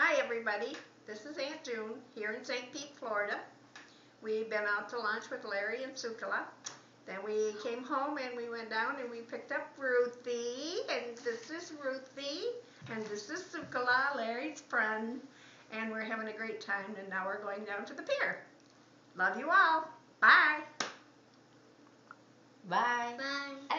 Hi, everybody. This is Aunt June here in St. Pete, Florida. We've been out to lunch with Larry and Soukkhalak. Then we came home and we went down and we picked up Ruthie. And this is Ruthie. And this is Soukkhalak, Larry's friend. And we're having a great time. And now we're going down to the pier. Love you all. Bye. Bye. Bye.